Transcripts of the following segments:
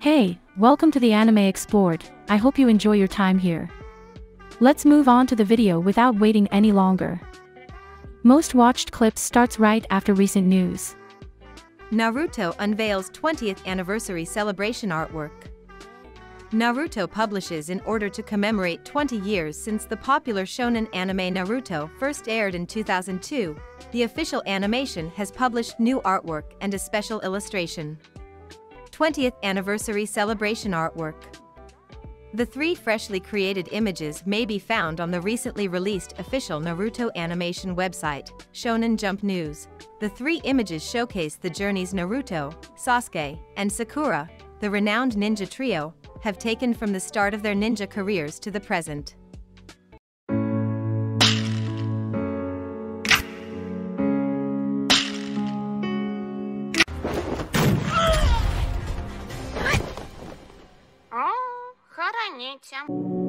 Hey, welcome to the Anime Explored, I hope you enjoy your time here. Let's move on to the video without waiting any longer. Most watched clips starts right after recent news. Naruto unveils 20th anniversary celebration artwork. Naruto publishes in order to commemorate 20 years since the popular shonen anime Naruto first aired in 2002. The official animation has published new artwork and a special illustration. 20th anniversary celebration artwork. The three freshly created images may be found on the recently released official Naruto animation website, Shonen Jump News. The three images showcase the journeys Naruto, Sasuke, and Sakura, the renowned ninja trio, have taken from the start of their ninja careers to the present. 您前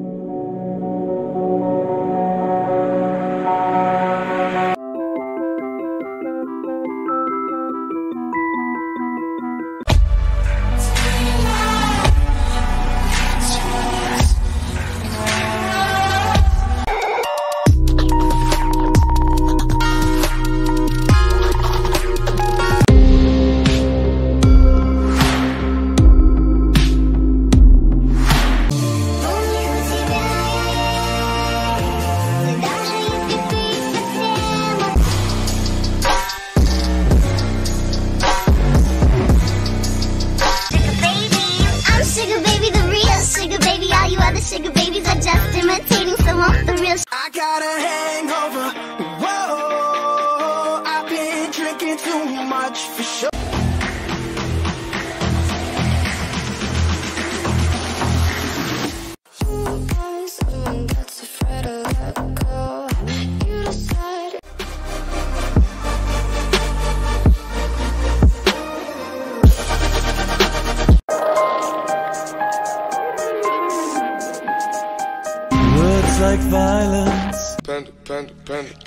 the real.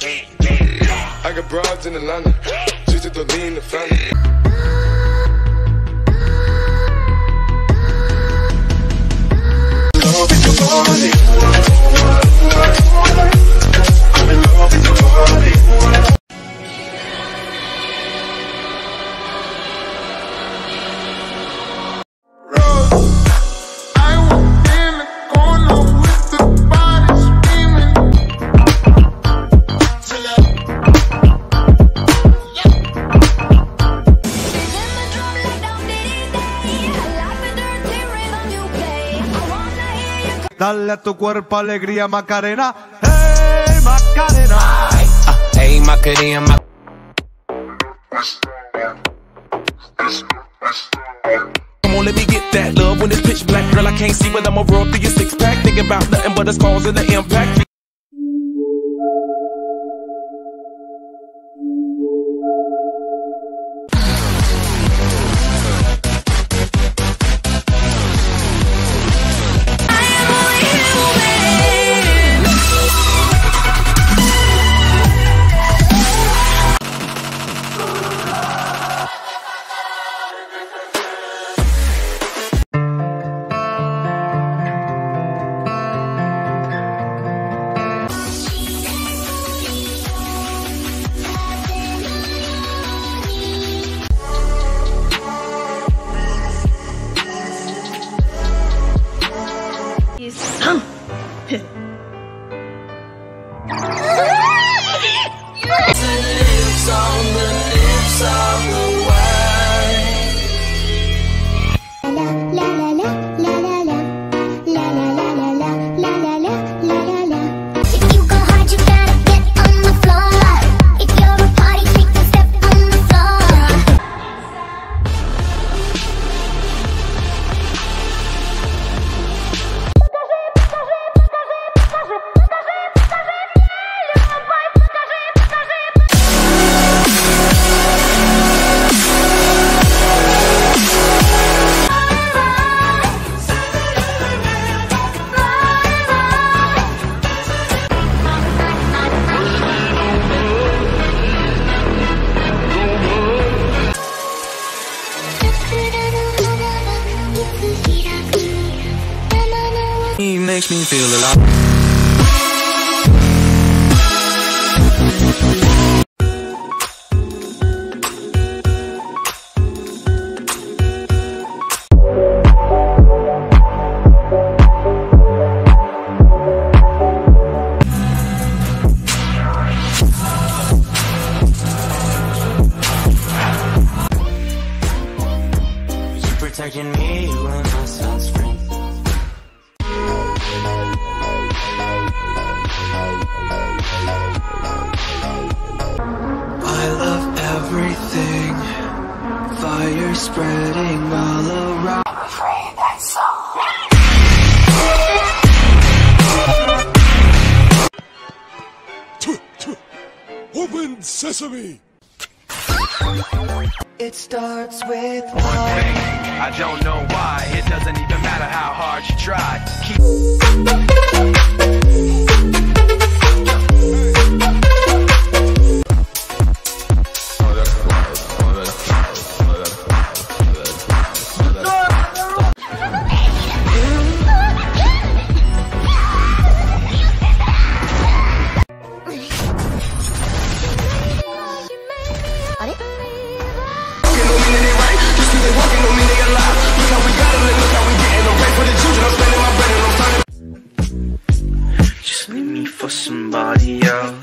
I got broads in the Atlanta. She's to lean the family. I Dale a tu cuerpo alegría, Macarena. ¡Hey, Macarena! Ah, hey, Macarena, ma- Come on, let me get that love when it's pitch black. Girl, I can't see, but I'ma roll through your six pack. Thinking about nothing but the scars and the impact. Protecting me, my sunscreen. I love everything. Fire spreading all around. Open sesame! It starts with one thing. I don't know why. It doesn't even matter how hard you try. Keep somebody else.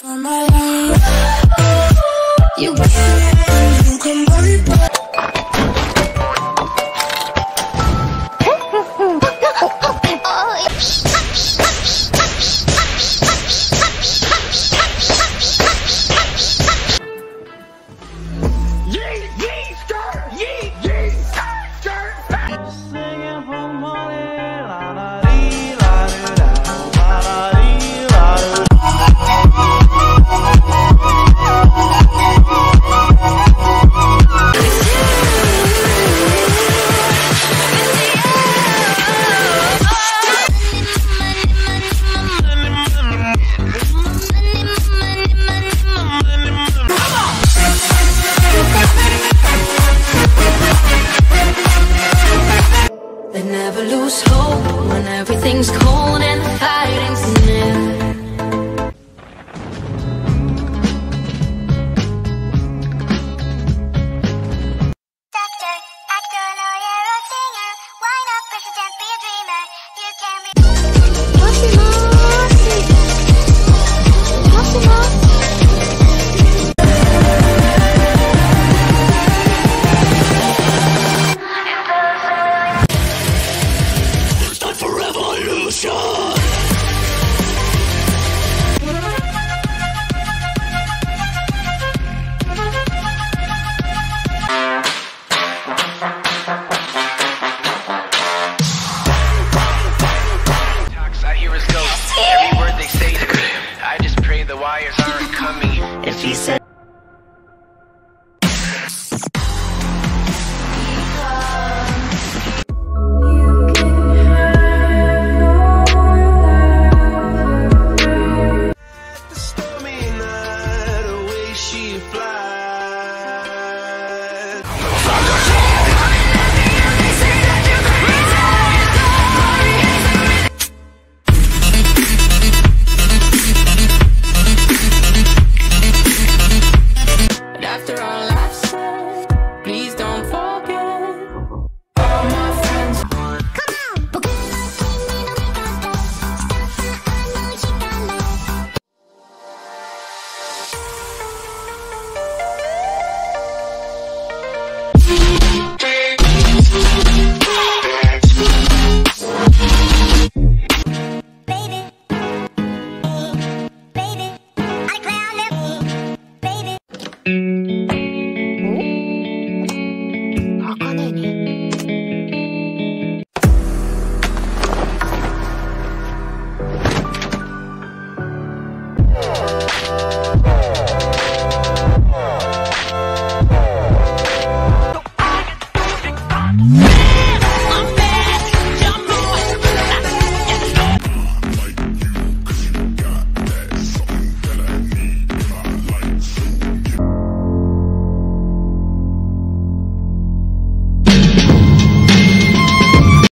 for my love. You